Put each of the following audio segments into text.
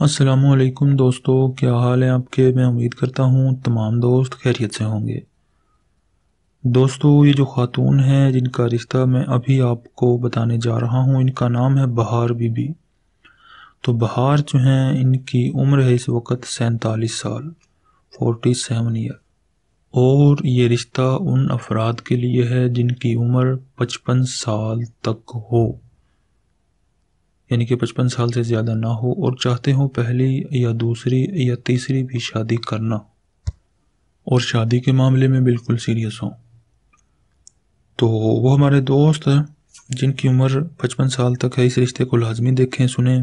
असलकुम दोस्तों, क्या हाल है आपके? मैं उम्मीद करता हूँ तमाम दोस्त खैरियत से होंगे। दोस्तों, ये जो ख़ातून है, जिनका रिश्ता मैं अभी आपको बताने जा रहा हूँ, इनका नाम है बहार बीबी। तो बहार जो हैं, इनकी उम्र है इस वक्त सैंतालीस साल, फोर्टी सेवन ईयर। और ये रिश्ता उन अफराद के लिए है जिनकी उम्र पचपन साल तक हो। यानी कि पचपन साल से ज़्यादा ना हो और चाहते हो पहली या दूसरी या तीसरी भी शादी करना। और शादी के मामले में बिल्कुल सीरियस हो। तो वो हमारे दोस्त हैं, जिनकी उम्र पचपन साल तक है, इस रिश्ते को लाजमी देखें, सुने।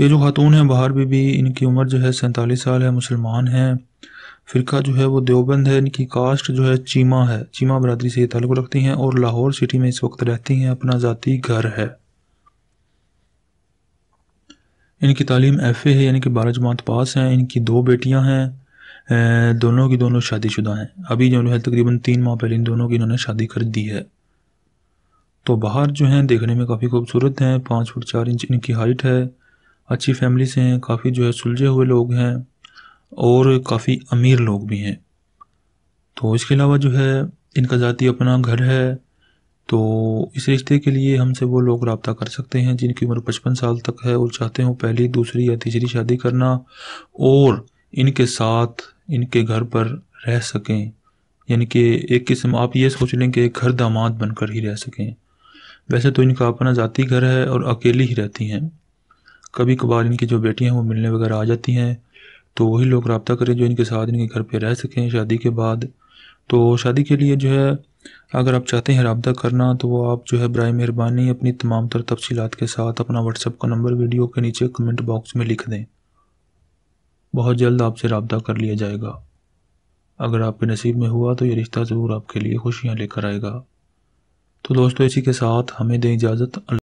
ये जो खातून है, बाहर भी भी, इनकी उम्र जो है सैंतालीस साल है, मुसलमान हैं। फ़िरका जो है वो देवबंद है, इनकी कास्ट जो है चीमा है। चीमा बरदरी से ये ताल्लुक़ रखती हैं और लाहौर सिटी में इस वक्त रहती हैं, अपना ज़ाती घर है। इनकी तालीम एफ़ ए है, यानी कि बारह जमात पास हैं, इनकी दो बेटियाँ हैं दोनों की दोनों शादीशुदा हैं। अभी जो है तकरीबन तीन माह पहले इन दोनों की इन्होंने शादी कर दी है। तो बाहर जो हैं, देखने में काफ़ी खूबसूरत हैं, पाँच फुट चार इंच इनकी हाइट है, अच्छी फैमिली से हैं, काफ़ी जो है सुलझे हुए लोग हैं, और काफ़ी अमीर लोग भी हैं। तो इसके अलावा जो है, इनका ज़ाती अपना घर है तो इस रिश्ते के लिए हमसे वो लोग रबता कर सकते हैं जिनकी उम्र पचपन साल तक है और चाहते हो पहली, दूसरी या तीसरी शादी करना और इनके साथ इनके घर पर रह सकें। यानी कि एक किस्म, आप ये सोच लें कि घर दामाद बनकर ही रह सकें। वैसे तो इनका अपना ज़ाती घर है और अकेली ही रहती हैं। कभी कभार इनकी जो बेटियाँ हैं वो मिलने वगैरह आ जाती हैं तो वही लोग रबता करें जो इनके साथ इनके घर पर रह सकें शादी के बाद। तो शादी के लिए जो है अगर आप चाहते हैं रबता करना तो वो आप जो है बर मेहरबानी अपनी तमाम तर तफसीत के साथ अपना व्हाट्सअप का नंबर वीडियो के नीचे कमेंट बॉक्स में लिख दें। बहुत जल्द आपसे रबता कर लिया जाएगा। अगर आपके नसीब में हुआ तो ये रिश्ता ज़रूर आपके लिए खुशियाँ लेकर आएगा। तो दोस्तों, इसी के साथ हमें दें इजाज़त।